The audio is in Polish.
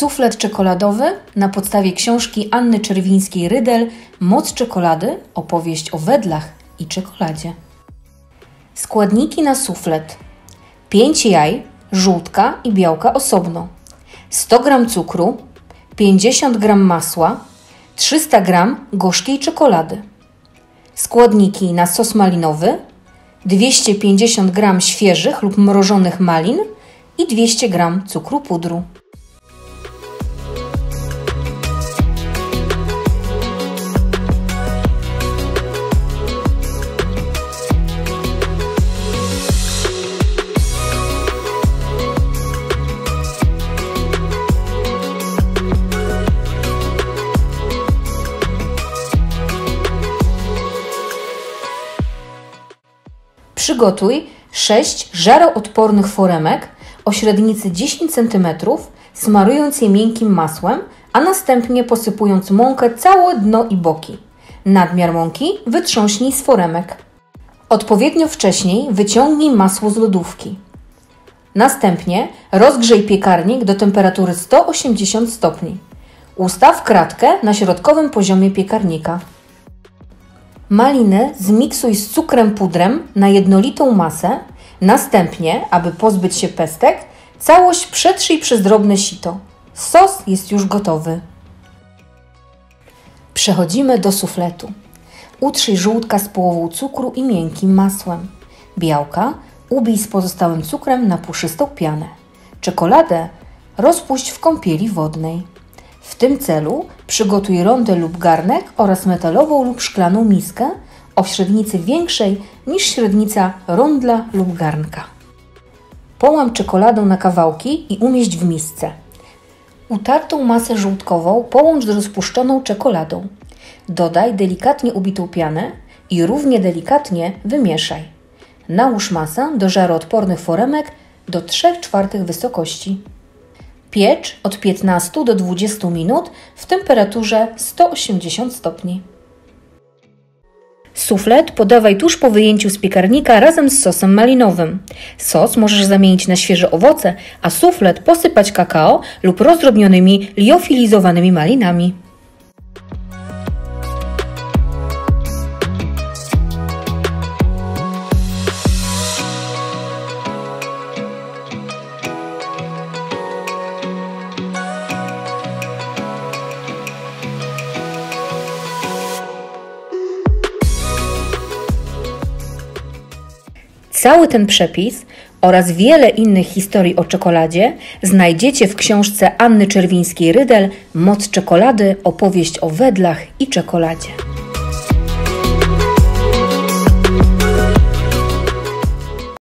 Suflet czekoladowy na podstawie książki Anny Czerwińskiej-Rydel Moc czekolady opowieść o wedlach i czekoladzie. Składniki na suflet: 5 jaj, żółtka i białka osobno, 100 g cukru, 50 g masła, 300 g gorzkiej czekolady. Składniki na sos malinowy: 250 g świeżych lub mrożonych malin i 200 g cukru pudru. Przygotuj 6 żaroodpornych foremek o średnicy 10 cm, smarując je miękkim masłem, a następnie posypując mąkę całe dno i boki. Nadmiar mąki wytrząśnij z foremek. Odpowiednio wcześniej wyciągnij masło z lodówki. Następnie rozgrzej piekarnik do temperatury 180 stopni. Ustaw kratkę na środkowym poziomie piekarnika. Maliny zmiksuj z cukrem pudrem na jednolitą masę. Następnie, aby pozbyć się pestek, całość przetrzyj przez drobne sito. Sos jest już gotowy. Przechodzimy do sufletu. Utrzyj żółtka z połową cukru i miękkim masłem. Białka ubij z pozostałym cukrem na puszystą pianę. Czekoladę rozpuść w kąpieli wodnej. Tym celu przygotuj rondę lub garnek oraz metalową lub szklaną miskę o średnicy większej niż średnica rondla lub garnka. Połam czekoladę na kawałki i umieść w misce. Utartą masę żółtkową połącz z rozpuszczoną czekoladą. Dodaj delikatnie ubitą pianę i równie delikatnie wymieszaj. Nałóż masę do żaroodpornych foremek do 3 czwartych wysokości. Piecz od 15 do 20 minut w temperaturze 180 stopni. Suflet podawaj tuż po wyjęciu z piekarnika razem z sosem malinowym. Sos możesz zamienić na świeże owoce, a suflet posypać kakao lub rozdrobnionymi liofilizowanymi malinami. Cały ten przepis oraz wiele innych historii o czekoladzie znajdziecie w książce Anny Czerwińskiej-Rydel Moc czekolady opowieść o wedlach i czekoladzie.